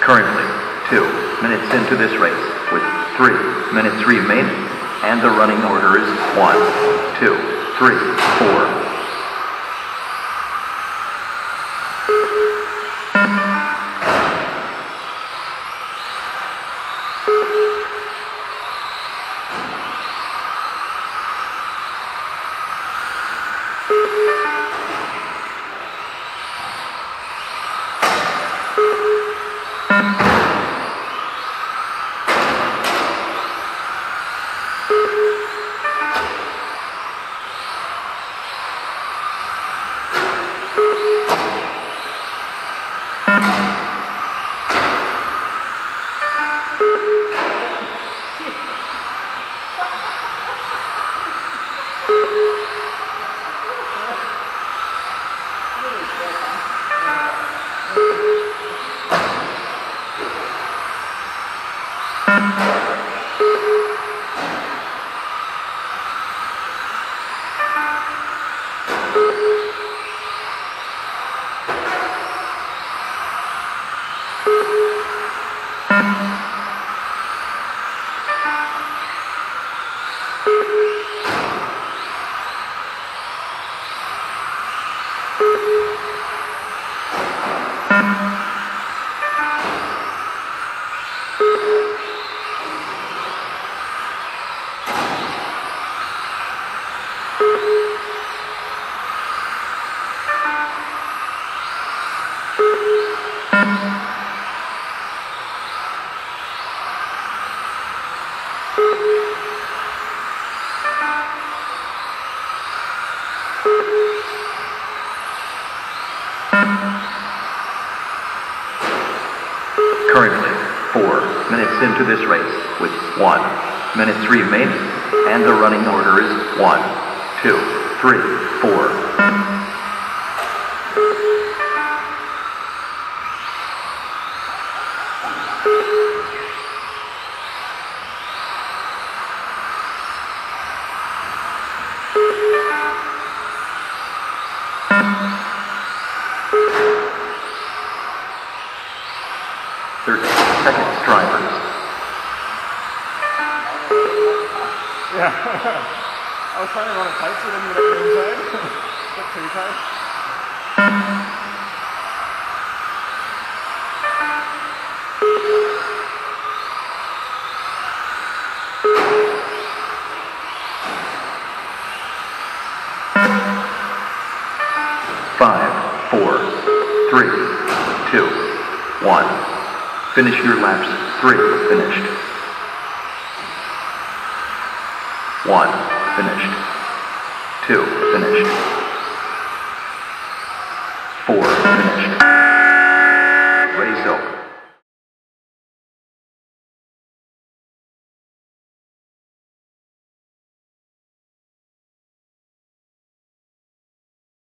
Currently, two minutes into this race with three minutes remaining, and the running order is one, two, three, four. Música Currently, four minutes into this race with one minutes remaining, and the running order is one, two, three, four. Yeah. I was trying to run it tight so you get up inside. But too tight. Five, four, three, two, one. Finish your laps. Three, finished. One, finished. Two, finished. Four, finished.